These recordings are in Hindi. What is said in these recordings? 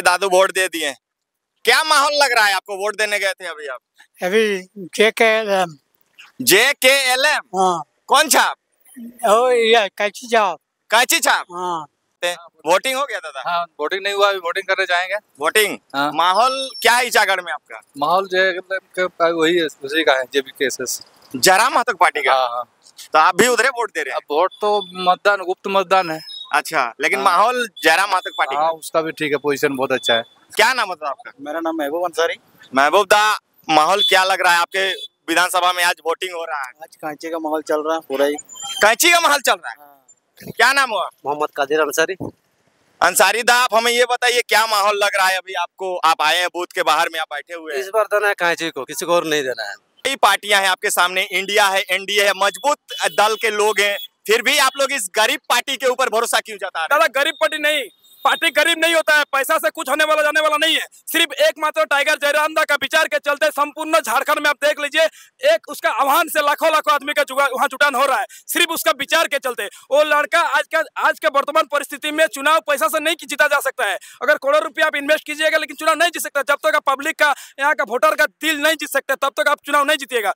देखिए दादू वोट दे दिए। क्या माहौल लग रहा है आपको? वोट देने गए थे अभी आप? अभी चेक है जे के एल एम हाँ। कौन छाप? ओ कैची जाओ कैची छाप? हाँ। वोटिंग हो गया दादा? हाँ वोटिंग नहीं हुआ अभी वोटिंग करने जाएँगे। वोटिंग हाँ। माहौल क्या है ईचागढ़ में आपका? माहौल जो है वही है उसी का है JB KSS Jairam Mahato party का? हाँ हाँ। तो आप भी उधरे वोट दे रहे हैं? वोट तो मतदान गुप्त मतदान है। अच्छा लेकिन हाँ। माहौल जयराम महतो पार्टी हाँ उसका भी ठीक है पोजीशन बहुत अच्छा है। क्या नाम है आपका मेरा नाम महबूब अंसारी। महबूब दा माहौल क्या लग रहा है? आपके विधानसभा में आज वोटिंग हो रहा है। आज कांचे का माहौल चल रहा है पूरा ही। कैची का माहौल चल रहा है? क्या नाम हुआ? मोहम्मद कादिर अंसारी। अंसारी दा आप हमें ये बताइए क्या माहौल लग रहा है अभी आपको? आप आए हैं बूथ के बाहर में आप बैठे हुए हैं। इस बार देना है कांचे को किसी को और नहीं देना है। कई पार्टियाँ हैं आपके सामने इंडिया है एनडीए है मज़बूत दल के लोग हैं। फिर भी आप लोग इस गरीब पार्टी के ऊपर भरोसा क्यों जाता है? दादा, गरीब पार्टी नहीं पार्टी गरीब नहीं होता है, पैसा से कुछ होने वाला, जाने वाला नहीं है। सिर्फ़ एकमात्र टाइगर जयरामदा का विचार के चलते संपूर्ण झारखंड में आप देख लीजिए, एक उसका आह्वान से लाखों लाखों आदमी का वहाँ जुटान हो रहा है। सिर्फ़ उसका विचार के चलते, वो लड़का आज का आज के वर्तमान परिस्थिति में चुनाव पैसा से नहीं जीता जा सकता है। अगर करोड़ रुपया आप इन्वेस्ट कीजिएगा, लेकिन चुनाव नहीं जीत सकता। जब तक आप पब्लिक का यहाँ का वोटर का दिल नहीं जीत सकते, तब तक आप चुनाव नहीं जीतिएगा।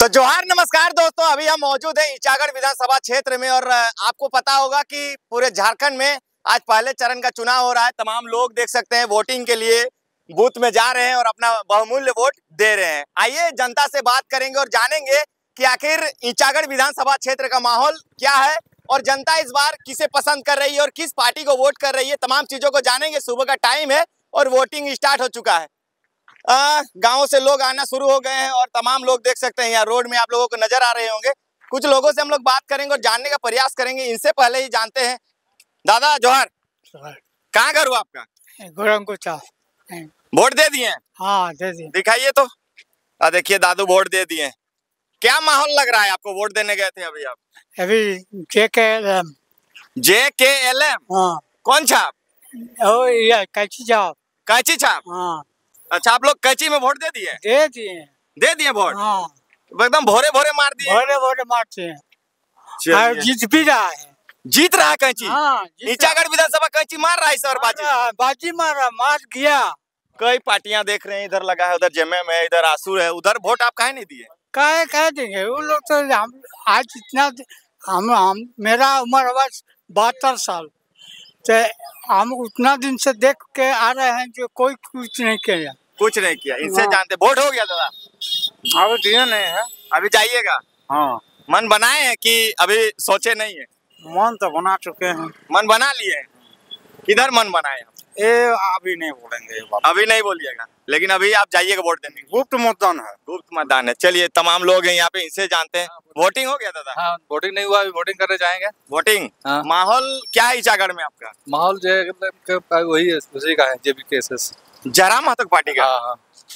तो जोहार, नमस्कार दोस्तों। अभी हम मौजूद हैं ईचागढ़ विधानसभा क्षेत्र में और आपको पता होगा कि पूरे झारखंड में आज पहले चरण का चुनाव हो रहा है, तमाम लोग देख सकते हैं वोटिंग के लिए बूथ में जा रहे हैं और अपना बहुमूल्य वोट दे रहे हैं। आइए जनता से बात करेंगे और जानेंगे कि आखिर ईचागढ़ विधानसभा क्षेत्र का माहौल क्या है और जनता इस बार किसे पसंद कर रही है और किस पार्टी को वोट कर रही है, तमाम चीज़ों को जानेंगे। सुबह का टाइम है और वोटिंग स्टार्ट हो चुका है। गाँव से लोग आना शुरू हो गए हैं और तमाम लोग देख सकते हैं, यहाँ रोड में आप लोगों को नज़र आ रहे होंगे। कुछ लोगों से हम लोग बात करेंगे और जानने का प्रयास करेंगे, इनसे पहले ही जानते हैं दादा जोहर। कहाँ घर हुआ आपका? गुरंग को वोट दे दिए हाँ? दे दी दिखाइए तो। देखिए दादू वोट दे दिए क्या माहौल लग रहा है आपको वोट देने गए थे अभी आप? अभी चेक है जे के एल एम हाँ। कौन छाप? कैची जाओ कैची छाप? हाँ। अच्छा आप लोग कैची में वोट दे दिए दे दिए दे दिए वोट? हाँ। एकदम भोरे भोरे मार दिए भोरे भोरे मारते हैं। जीत भी रहा है। जीत रहा है कैची। हाँ जीत विधानसभा कैची मार रहा है इस बार बाजी। रहा बाजी मारा मार गया। कई पार्टियाँ देख रहे हैं इधर लगा है उधर जेएमएम है इधर आसू है उधर वोट आप कहे नहीं दिए? कहे कह देंगे? वो लोग तो हम आज इतना हम हम मेरा उम्र हुआ बहत्तर साल। तो हम उतना दिन से देख के आ रहे हैं जो कोई कुछ नहीं किया। कुछ नहीं किया इनसे हाँ। जानते वोट हो गया दादा? अभी दिए नहीं है। अभी जाइएगा। हाँ। मन बनाए हैं कि अभी सोचे नहीं है? मन तो बना चुके हैं। मन बना लिए? किधर मन बनाए हैं? ये अभी नहीं बोलेंगे अभी नहीं बोलिएगा। लेकिन अभी आप जाइएगा वोट देने। गुप्त मतदान है। गुप्त मतदान है। चलिए तमाम लोग हैं यहाँ पे इनसे जानते हैं। वोटिंग हो गया दादा? हाँ वोटिंग नहीं हुआ अभी वोटिंग करने जाएँगे। वोटिंग हाँ। माहौल क्या है ईचागढ़ में आपका? माहौल जो है मतलब वही है उसी का है JB KSS. Jairam Mahato party का? हाँ हाँ।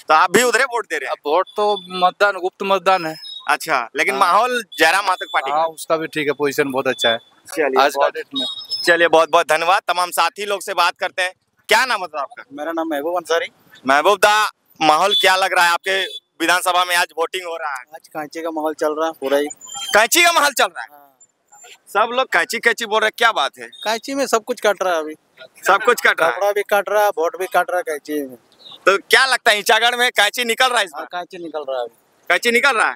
तो आप भी उधरे वोट दे रहे हैं? वोट तो मतदान गुप्त मतदान है। अच्छा लेकिन हाँ। माहौल जरा महतो पार्टी हाँ का उसका भी ठीक है पोजिशन बहुत अच्छा है। चलिए चलिए बहुत बहुत धन्यवाद। तमाम साथी लोग से बात करते हैं। क्या नाम है आपका? मेरा नाम महबूब अंसारी। महबूब दा माहौल क्या लग रहा है? आपके विधानसभा में आज वोटिंग हो रहा है। आज कांचे का माहौल चल रहा है पूरा ही। कैची का माहौल चल रहा है? सब लोग कैची कैची बोल रहे हैं क्या बात है? कैंची में सब कुछ कट रहा है अभी। सब कुछ कट रहा है? भी कट रहा है वोट भी कट रहा है कैंची में। तो क्या लगता है ईचागढ़ में कैची निकल रहा है हाँ कांची निकल रहा है कैंची निकल रहा है?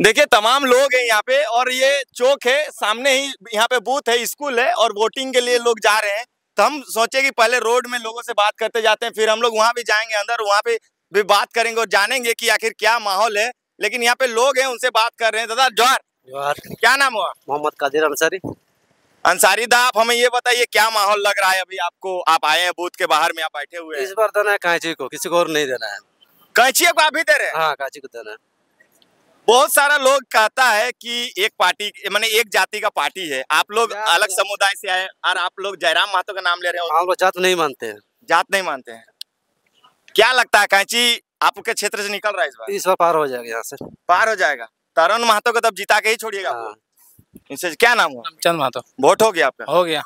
देखिए तमाम लोग हैं यहाँ पे और ये चौक है सामने ही यहाँ पे बूथ है स्कूल है और वोटिंग के लिए लोग जा रहे हैं। तो हम सोचे कि पहले रोड में लोगों से बात करते जाते हैं फिर हम लोग वहाँ भी जाएँगे अंदर वहाँ पे भी बात करेंगे और जानेंगे कि आखिर क्या माहौल है। लेकिन यहाँ पे लोग हैं उनसे बात कर रहे हैं। दादा जौहर जोहर। क्या नाम हुआ? मोहम्मद कादिर अंसारी। अंसारी दा आप हमें ये बताइए क्या माहौल लग रहा है अभी आपको? आप आए हैं बूथ के बाहर में आप बैठे हुए हैं। इस बार देना है कांची को किसी को और नहीं देना है। कैची को आप भी दे रहे हैं? हाँ कांची को देना है। बहुत सारा लोग कहता है कि एक पार्टी माने एक जाति का पार्टी है। आप लोग अलग समुदाय से आए और आप लोग जयराम महतो का नाम ले रहे हो। हम लोग जात नहीं मानते हैं। जात नहीं मानते हैं। क्या लगता है कैंची आपके क्षेत्र से निकल रहा है इस बार? इस बार पार हो जाएगा यहाँ से। पार हो जाएगा। तरुण महतो को तब जिता के ही छोड़िएगा आप हाँ। लोग। इनसे क्या नाम हुआ? चंद महतो वोट हो गया आपका? हो गया।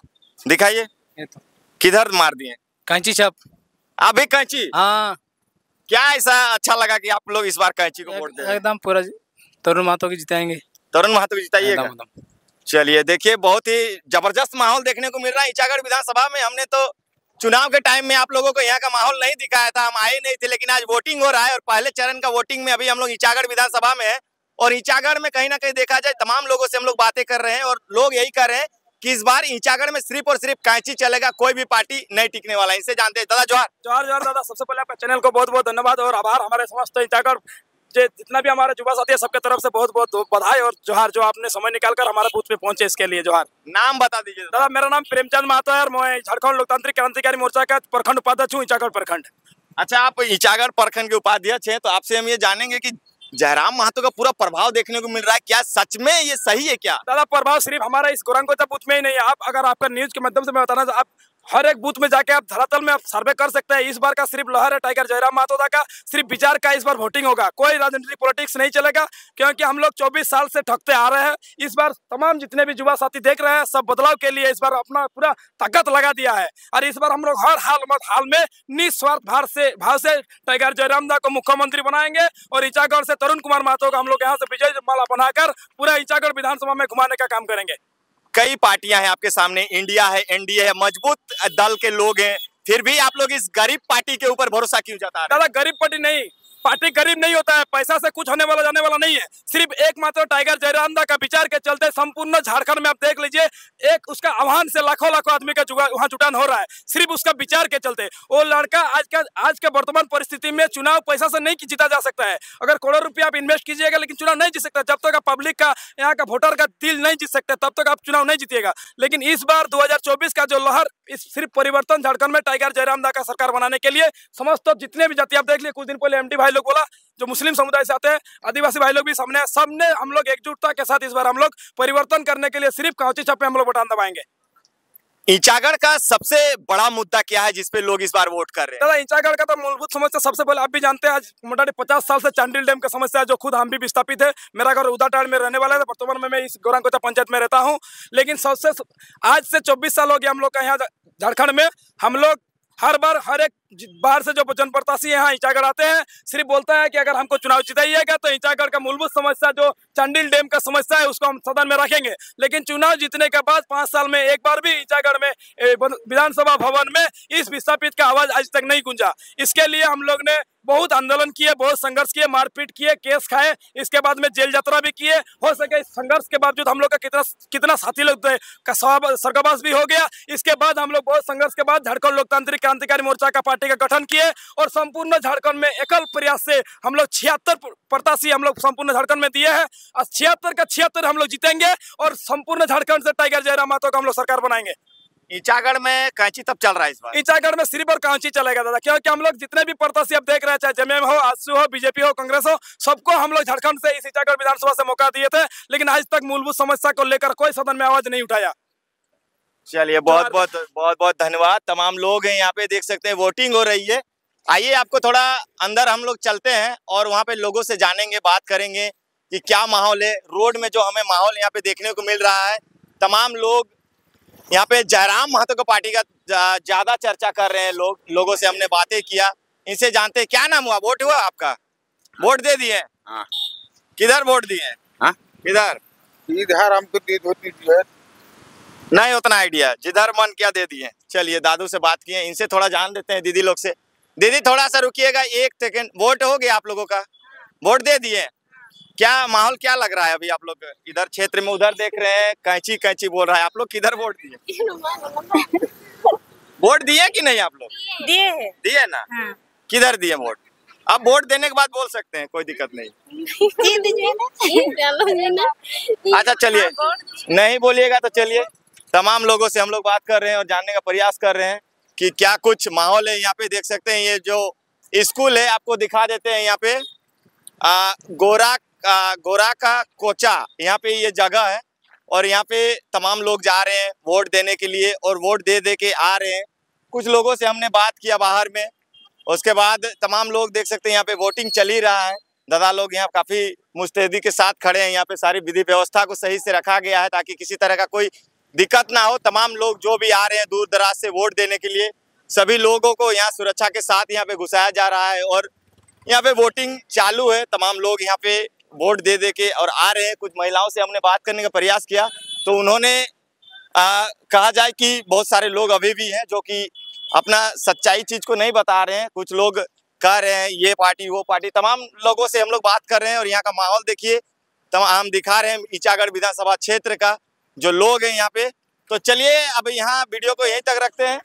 दिखाइए। तो। किधर मार दिए? कैंची छाप। अभी कैंची? हाँ। क्या ऐसा अच्छा लगा कि आप लोग इस बार कैंची को वोट दे एकदम पूरा तरुण महतो की जिताएँगे। तरुण महतो को जिताइएगा। एकदम चलिए देखिए बहुत ही ज़बरदस्त माहौल देखने को मिल रहा है ईचागढ़ विधानसभा में। हमने तो चुनाव के टाइम में आप लोगों को यहाँ का माहौल नहीं दिखाया था हम आए नहीं थे लेकिन आज वोटिंग हो रहा है और पहले चरण का वोटिंग में अभी हम लोग ईचागढ़ विधानसभा में है। और ईचागढ़ में कहीं ना कहीं देखा जाए तमाम लोगों से हम लोग बातें कर रहे हैं और लोग यही कर रहे हैं कि इस बार ईचागढ़ में सिर्फ़ और सिर्फ़ कैंची चलेगा कोई भी पार्टी नहीं टिकने वाला। है इसे जानते हैं। दादा जोहार। जोहार जोहार दादा सबसे पहले आपका चैनल को बहुत बहुत धन्यवाद और आभार। हमारे समस्त जे जितना भी हमारे युवा साथी है सबके तरफ़ से बहुत बहुत बधाई और जोहार जो आपने समय निकालकर हमारे बूथ पे पहुँचे इसके लिए जोहार। नाम बता दीजिए। दादा। मेरा नाम प्रेमचंद महतो है और मैं झारखंड लोकतांत्रिक क्रांतिकारी मोर्चा का प्रखंड उपाध्यक्ष हूँ इंचागढ़ प्रखंड। अच्छा आप ईचागढ़ प्रखंड के उपाध्यक्ष हैं तो आपसे हम ये जानेंगे की जयराम महतो का पूरा प्रभाव देखने को मिल रहा है क्या? सच में ये सही है क्या? दादा प्रभाव सिर्फ़ हमारा इस गोरंगोचा बूथ में ही नहीं है। आप अगर आपका न्यूज़ के माध्यम से मैं बताना आप हर एक बूथ में जाके आप धरातल में आप सर्वे कर सकते हैं। इस बार का सिर्फ़ लहर है, टाइगर जयराम मातोदा का। सिर्फ़ विचार का इस बार वोटिंग होगा। कोई राजनीतिक पॉलिटिक्स नहीं चलेगा, क्योंकि हम लोग 24 साल से ठगते आ रहे हैं। इस बार तमाम जितने भी युवा साथी देख रहे हैं, सब बदलाव के लिए इस बार अपना पूरा ताकत लगा दिया है। और इस बार हम लोग हर हाल मत हाल में निस्वार्थ भाव से भाव से टाइगर जयराम दा को मुख्यमंत्री बनाएँगे। और ईचागढ़ से तरुण कुमार महतो को हम लोग यहाँ से विजय माला बनाकर पूरा ईचागढ़ विधानसभा में घुमाने का काम करेंगे। कई पार्टियाँ हैं आपके सामने, इंडिया है, एनडीए है, मज़बूत दल के लोग हैं, फिर भी आप लोग इस गरीब पार्टी के ऊपर भरोसा क्यों जाता है? दादा, गरीब पार्टी नहीं पार्टी गरीब नहीं होता है, पैसा से कुछ होने वाला, जाने वाला नहीं है। सिर्फ़ एकमात्र टाइगर जयरामदा का विचार के चलते संपूर्ण झारखंड में आप देख लीजिए, एक उसका आह्वान से लाखों लाखों आदमी का वहाँ जुटान हो रहा है। सिर्फ़ उसका विचार के चलते, वो लड़का आज का आज के वर्तमान परिस्थिति में चुनाव पैसा से नहीं जीता जा सकता है। अगर करोड़ रुपया आप इन्वेस्ट कीजिएगा, लेकिन चुनाव नहीं जीत सकता। जब तक आप पब्लिक का यहाँ का वोटर का दिल नहीं जीत सकते, तब तक आप चुनाव नहीं जीतिएगा। लेकिन इस बार 2024 का जो लहर, इस सिर्फ़ परिवर्तन झारखंड में टाइगर जयरामदा का सरकार बनाने के लिए, समस्त जितने भी जाति, आप देख लिए कुछ दिन पहले एमडी भाई लोग बोला जो मुस्लिम समुदाय से आते हैं आदिवासी भाई लोग भी सामने सबने हम लोग एकजुटता के साथ इस बार हम लोग परिवर्तन करने के लिए सिर्फ़ काउची छापे हम लोग बटन दबाएँगे। ईचागढ़ का सबसे बड़ा मुद्दा क्या है जिसपे लोग इस बार वोट कर रहे हैं? दादा इंचागढ़ का तो मूलभूत समस्या सबसे पहले आप भी जानते हैं आज मोटामोटी पचास साल से चांडिल डैम का समस्या है जो खुद हम भी विस्थापित है। मेरा घर उदाटाड़ में रहने वाला है वर्तमान में मैं इस गौरांकोचा पंचायत में रहता हूँ। लेकिन सबसे आज से चौबीस साल हो गया हम लोग का यहाँ झारखंड में। हम लोग हर बार हर एक बाहर से जो जनप्रत्याशी यहाँ ईचागढ़ आते हैं। सिर्फ़ बोलता है कि अगर हमको चुनाव जिताइएगा तो ईचागढ़ का मूलभूत समस्या, जो चंडिल डैम का समस्या है, उसको हम सदन में रखेंगे। लेकिन चुनाव जीतने के बाद पाँच साल में एक बार भी ईचागढ़ में विधानसभा भवन में इस विस्थापित का आवाज़ आज तक नहीं गुंजा। इसके लिए हम लोग ने बहुत आंदोलन किए, बहुत संघर्ष किए, मारपीट किए, केस खाए, इसके बाद में जेल यात्रा भी किए। हो सके इस संघर्ष के बावजूद हम लोग का कितना कितना साथी लोग का भी हो गया। इसके बाद हम लोग बहुत संघर्ष के बाद झारखंड लोकतांत्रिक क्रांतिकारी मोर्चा का पार्टी का गठन किए और संपूर्ण झारखंड में एकल प्रयास से हम लोग छिहत्तर प्रत्याशी हम लोग संपूर्ण झारखंड में दिए हैं। और छिहत्तर का छिहत्तर हम लोग जीतेंगे और संपूर्ण झारखंड से टाइगर जयराम मातो का हम लोग सरकार बनाएँगे। ईचागढ़ में कैंची तब चल रहा है इस बार? ईचागढ़ में सिर्फ़ और कांची चलेगा दादा क्योंकि हम लोग जितने भी प्रत्याशी अब देख रहे हैं चाहे जमीएम हो आसू हो बीजेपी हो कांग्रेस हो सबको हम लोग झारखंड से इस ईचागढ़ विधानसभा से मौका दिए थे लेकिन आज तक मूलभूत समस्या को लेकर कोई सदन में आवाज़ नहीं उठाया। चलिए बहुत बहुत बहुत बहुत धन्यवाद। तमाम लोग हैं यहाँ पे देख सकते हैं वोटिंग हो रही है। आइए आपको थोड़ा अंदर हम लोग चलते हैं और वहाँ पे लोगों से जानेंगे बात करेंगे कि क्या माहौल है। रोड में जो हमें माहौल यहाँ पे देखने को मिल रहा है तमाम लोग यहाँ पे जयराम महतो का पार्टी का ज़्यादा चर्चा कर रहे हैं लोग लोगों से हमने बातें किया। इनसे जानते हैं क्या नाम हुआ? वोट हुआ आपका? वोट दे दिए। हाँ। किधर वोट दिए? हाँ? किधर? इधर हमको दी जो है नहीं उतना आइडिया जिधर मन क्या दे दिए। चलिए दादू से बात किए इनसे थोड़ा जान लेते हैं दीदी लोग से। दीदी थोड़ा सा रुकिएगा एक सेकेंड वोट हो गया आप लोगों का। वोट दे दिए। क्या माहौल क्या लग रहा है अभी आप लोग? इधर क्षेत्र में उधर देख रहे हैं कैंची कैंची बोल रहा है। आप लोग किधर वोट दिए? वोट दिए कि नहीं आप लोग? दिए दिए ना? हाँ। किधर दिए वोट अब वोट देने के बाद बोल सकते हैं कोई दिक्कत नहीं। अच्छा चलिए। नहीं बोलिएगा तो चलिए। तमाम लोगों से हम लोग बात कर रहे हैं और जानने का प्रयास कर रहे हैं कि क्या कुछ माहौल है यहाँ पे देख सकते हैं ये जो स्कूल है आपको दिखा देते हैं यहाँ पे। आ, गोरा आ, गोरा का कोचा यहाँ पे ये जगह है और यहाँ पे तमाम लोग जा रहे हैं वोट देने के लिए और वोट दे दे के आ रहे हैं। कुछ लोगों से हमने बात किया बाहर में उसके बाद तमाम लोग देख सकते हैं यहाँ पे वोटिंग चल ही रहा है। दादा लोग यहाँ काफ़ी मुस्तैदी के साथ खड़े हैं यहाँ पे सारी विधि व्यवस्था को सही से रखा गया है ताकि किसी तरह का कोई दिक्कत ना हो तमाम लोग जो भी आ रहे हैं दूर दराज से वोट देने के लिए सभी लोगों को यहाँ सुरक्षा के साथ यहाँ पे घुसाया जा रहा है और यहाँ पे वोटिंग चालू है। तमाम लोग यहाँ पे वोट दे दे के और आ रहे हैं। कुछ महिलाओं से हमने बात करने का प्रयास किया तो उन्होंने आ, कहा जाए कि बहुत सारे लोग अभी भी हैं जो कि अपना सच्चाई चीज़ को नहीं बता रहे हैं। कुछ लोग कह रहे हैं ये पार्टी वो पार्टी तमाम लोगों से हम लोग बात कर रहे हैं और यहाँ का माहौल देखिए तमाम दिखा रहे हैं ईचागढ़ विधानसभा क्षेत्र का। जो लोग हैं यहाँ पे तो चलिए अब यहाँ वीडियो को यहीं तक रखते हैं।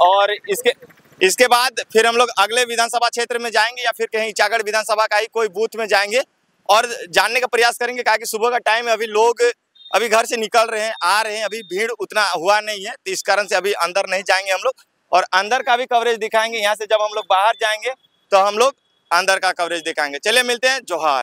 और इसके इसके बाद फिर हम लोग अगले विधानसभा क्षेत्र में जाएँगे या फिर कहीं ईचागढ़ विधानसभा का ही कोई बूथ में जाएँगे। और जानने का प्रयास करेंगे कहा कि सुबह का टाइम है अभी लोग अभी घर से निकल रहे हैं, आ रहे हैं, अभी भीड़ उतना हुआ नहीं है तो इस कारण से अभी अंदर नहीं जाएँगे हम लोग। और अंदर का भी कवरेज दिखाएँगे, यहाँ से जब हम लोग बाहर जाएँगे तो हम लोग अंदर का कवरेज दिखाएँगे। चलिए मिलते हैं, जोहार।